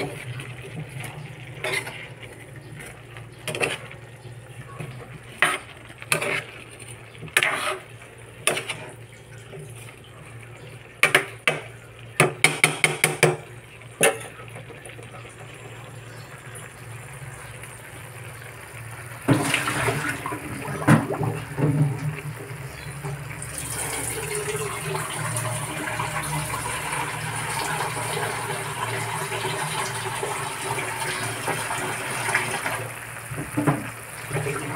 Okay.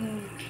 음.